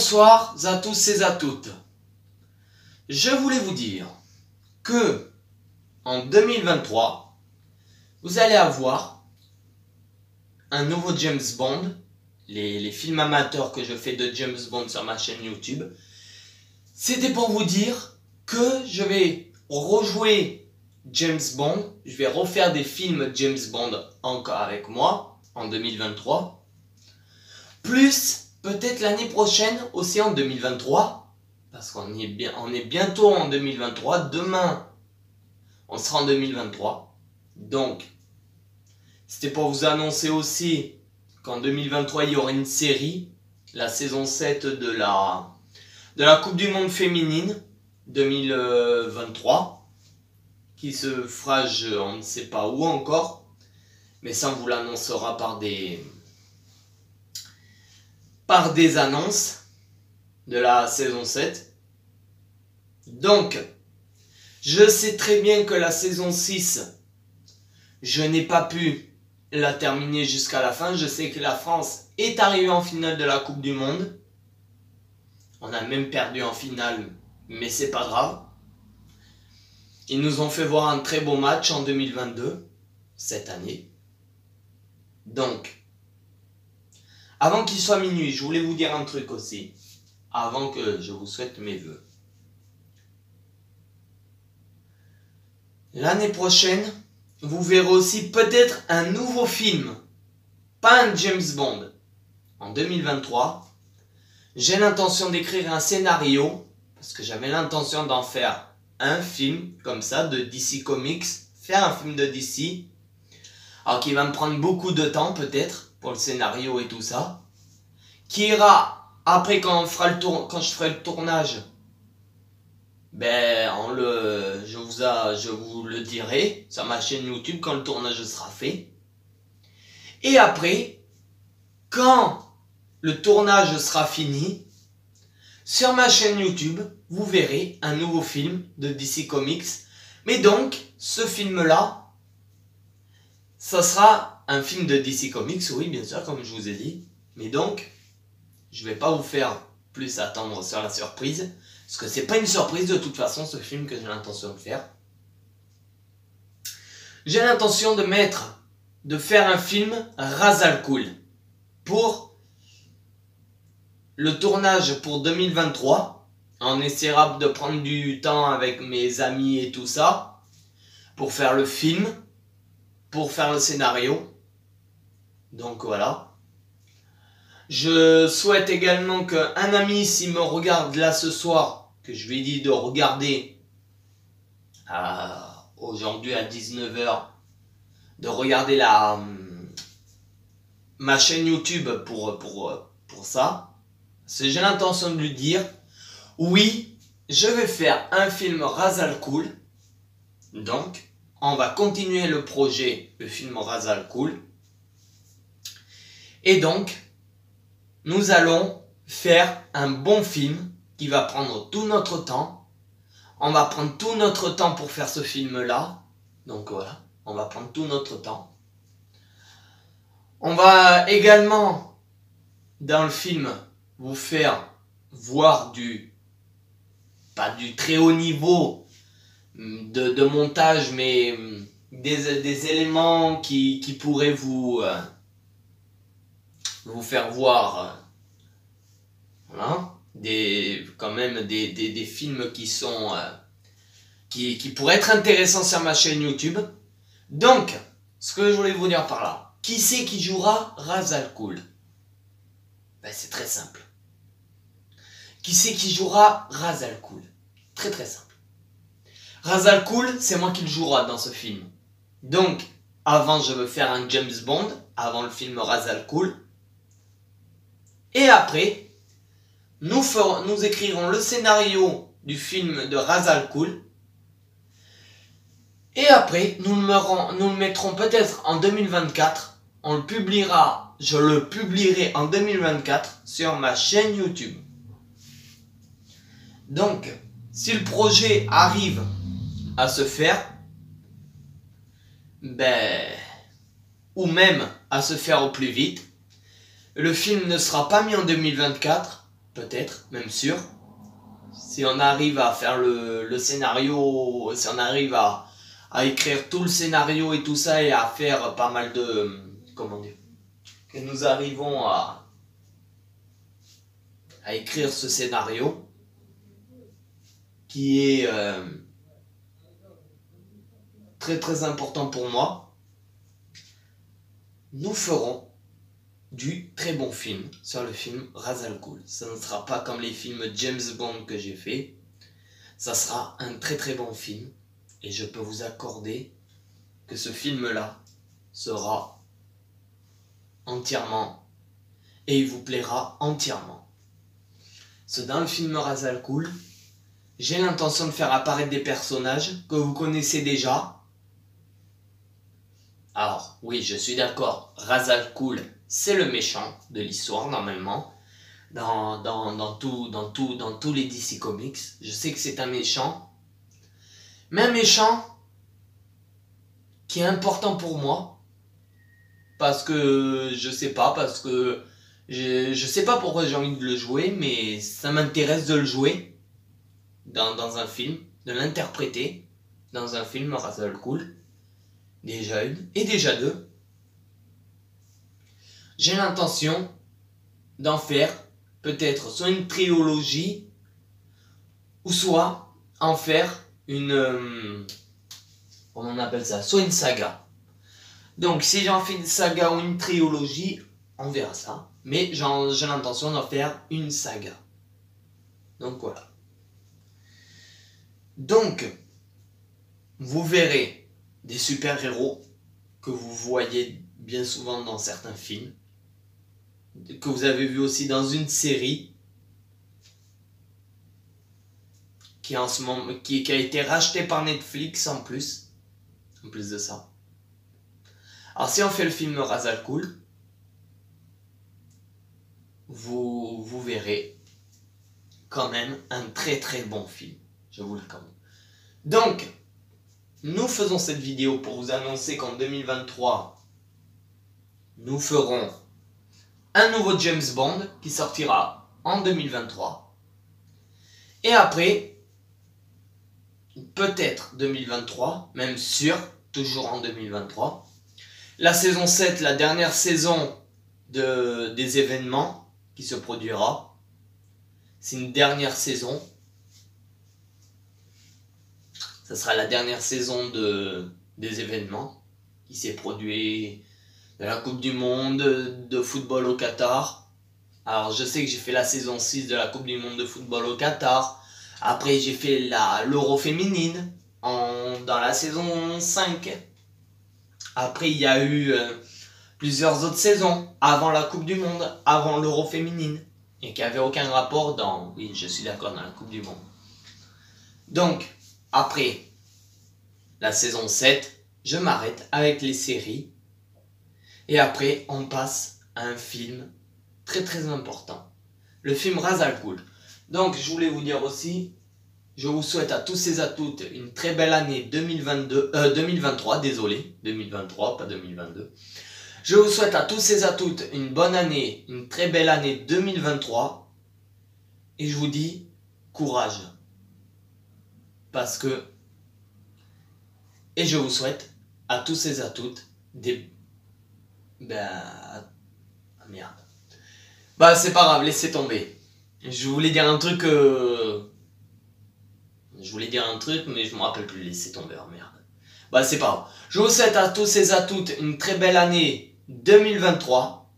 Bonsoir à tous et à toutes. Je voulais vous dire que en 2023, vous allez avoir un nouveau James Bond, les, les films amateurs que je fais de James Bond sur ma chaîne YouTube. C'était pour vous dire que je vais rejouer James Bond, je vais refaire des films James Bond encore avec moi en 2023. Plus peut-être l'année prochaine aussi en 2023. Parce qu'on est, bien, on est bientôt en 2023. Demain, on sera en 2023. Donc, c'était pour vous annoncer aussi qu'en 2023, il y aura une série, la saison 7 de la, de la Coupe du Monde féminine 2023 qui se fera, on ne sait pas où encore, mais ça on vous l'annoncera par des par des annonces de la saison 7. Donc, je sais très bien que la saison 6, je n'ai pas pu la terminer jusqu'à la fin. Je sais que la France est arrivée en finale de la Coupe du Monde. On a même perdu en finale, mais c'est pas grave. Ils nous ont fait voir un très beau match en 2022, cette année. Donc, avant qu'il soit minuit, je voulais vous dire un truc aussi, avant que je vous souhaite mes voeux. L'année prochaine, vous verrez aussi peut-être un nouveau film, pas un James Bond. En 2023, j'ai l'intention d'écrire un scénario, parce que j'avais l'intention d'en faire un film comme ça de DC Comics, faire un film de DC. Alors qui va me prendre beaucoup de temps peut-être pour le scénario et tout ça. Qui ira après quand, on fera le tour, quand je ferai le tournage? Ben, on le, je, vous a, je vous le dirai sur ma chaîne YouTube quand le tournage sera fait. Et après, quand le tournage sera fini, sur ma chaîne YouTube, vous verrez un nouveau film de DC Comics. Mais donc, ce film-là, ça sera un film de DC Comics, oui, bien sûr, comme je vous ai dit. Mais donc, je vais pas vous faire plus attendre sur la surprise. Parce que c'est pas une surprise de toute façon, ce film que j'ai l'intention de faire. J'ai l'intention de mettre, de faire un film Razal Cool. Pour le tournage pour 2023 on essaiera de prendre du temps avec mes amis et tout ça pour faire le film, pour faire le scénario. Donc voilà. Je souhaite également qu'un ami, s'il me regarde là ce soir, que je lui ai dit de regarder aujourd'hui à 19h, de regarder la, ma chaîne YouTube pour, pour, pour ça. J'ai l'intention de lui dire oui, je vais faire un film Razal Cool. Donc, on va continuer le projet, le film Razal Cool. Et donc, nous allons faire un bon film qui va prendre tout notre temps. On va prendre tout notre temps pour faire ce film-là. Donc voilà, on va prendre tout notre temps. On va également, dans le film, vous faire voir du pas du très haut niveau hum, de, montage, mais hum, des, éléments qui, pourraient vous, euh, vous faire voir euh, des, quand même des, films qui sont euh, qui, pourraient être intéressants sur ma chaîne YouTube. Donc, ce que je voulais vous dire par là, qui c'est qui jouera Razal Cool ben, C'est très simple. Qui c'est qui jouera Razal Cool Très très simple. Razal Cool, c'est moi qui le jouera dans ce film. Donc, avant, je veux faire un James Bond, avant le film Razal Cool. Et après, nous, écrirons le scénario du film de Razal Cool. Et après, nous le, nous le mettrons peut-être en 2024. On le publiera, je le publierai en 2024 sur ma chaîne YouTube. Donc, si le projet arrive à se faire, ben, ou même à se faire au plus vite, le film ne sera pas mis en 2024, peut-être, même sûr. Si on arrive à faire le, scénario, si on arrive à, écrire tout le scénario et tout ça et à faire pas mal de... Comment dire Que nous arrivons à, à écrire ce scénario qui est euh, très très important pour moi, nous ferons du très bon film sur le film Razal Cool. Ça ne sera pas comme les films James Bond que j'ai fait. Ça sera un très très bon film. Et je peux vous accorder que ce film-là sera entièrement et il vous plaira entièrement. C'est dans le film Razal Cool, j'ai l'intention de faire apparaître des personnages que vous connaissez déjà. Alors, oui, je suis d'accord, Razal Cool c'est le méchant de l'histoire normalement. Dans, dans, tout, dans, tout, dans tous les DC Comics. Je sais que c'est un méchant. Mais un méchant qui est important pour moi. Parce que je sais pas, parce que je, je sais pas pourquoi j'ai envie de le jouer, mais ça m'intéresse de le jouer dans, dans un film, de l'interpréter dans un film Razal Cool. Déjà une et déjà deux j'ai l'intention d'en faire peut-être soit une trilogie ou soit en faire une euh, comment on appelle ça soit une saga. Donc si j'en fais une saga ou une trilogie on verra ça. Mais j'ai l'intention d'en faire une saga. Donc voilà. Donc vous verrez des super héros que vous voyez bien souvent dans certains films que vous avez vu aussi dans une série qui, en ce moment, qui, a été rachetée par Netflix en plus. En plus de ça. Alors si on fait le film Razal Cool, vous, vous verrez quand même un très très bon film. Je vous le commande. Donc, nous faisons cette vidéo pour vous annoncer qu'en 2023, nous ferons un nouveau James Bond qui sortira en 2023. Et après, peut-être 2023, même sûr, toujours en 2023. La saison 7, la dernière saison de, des événements qui se produira. C'est une dernière saison. Ce sera la dernière saison de, des événements qui s'est produit de la Coupe du Monde de football au Qatar. Alors je sais que j'ai fait la saison 6 de la Coupe du Monde de football au Qatar. Après j'ai fait l'Euro féminine dans la saison 5. Après il y a eu euh, plusieurs autres saisons avant la Coupe du Monde, avant l'Euro féminine. Et qui n'avaient aucun rapport dans... Oui, je suis d'accord, dans la Coupe du Monde. Donc, après la saison 7, je m'arrête avec les séries et après, on passe à un film très très important. Le film Razal Cool. Donc, je voulais vous dire aussi, je vous souhaite à tous et à toutes une très belle année 2022, 2023, euh, désolé, 2023, pas 2022. Je vous souhaite à tous et à toutes une bonne année, une très belle année 2023. Et je vous dis courage. Parce que... Et je vous souhaite à tous et à toutes des bah. Ah, merde. Bah, c'est pas grave, laissez tomber. Je voulais dire un truc. Euh... Je voulais dire un truc, mais je me rappelle plus. Laissez tomber, oh merde. Bah, c'est pas grave. Je vous souhaite à tous et à toutes une très belle année 2023.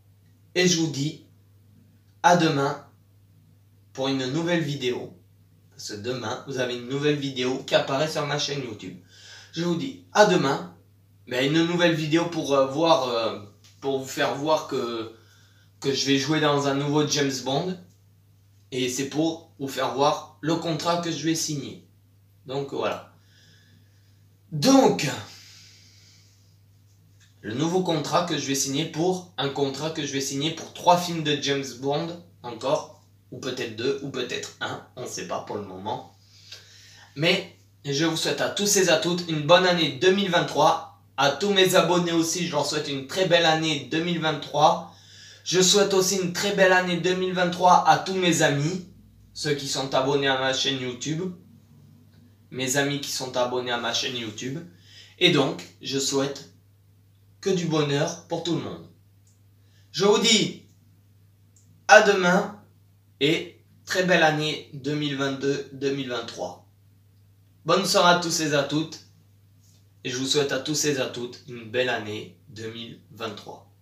Et je vous dis à demain pour une nouvelle vidéo. Parce que demain, vous avez une nouvelle vidéo qui apparaît sur ma chaîne YouTube. Je vous dis à demain. Une nouvelle vidéo pour euh, voir. Euh, pour vous faire voir que, que je vais jouer dans un nouveau James Bond. Et c'est pour vous faire voir le contrat que je vais signer. Donc voilà. Donc, le nouveau contrat que je vais signer pour un contrat que je vais signer pour trois films de James Bond encore, ou peut-être deux, ou peut-être un, on ne sait pas pour le moment. Mais je vous souhaite à tous et à toutes une bonne année 2023 à tous mes abonnés aussi, je leur souhaite une très belle année 2023. Je souhaite aussi une très belle année 2023 à tous mes amis, ceux qui sont abonnés à ma chaîne YouTube, mes amis qui sont abonnés à ma chaîne YouTube. Et donc, je souhaite que du bonheur pour tout le monde. Je vous dis à demain et très belle année 2022-2023. Bonne soirée à tous et à toutes. Et je vous souhaite à tous et à toutes une belle année 2023.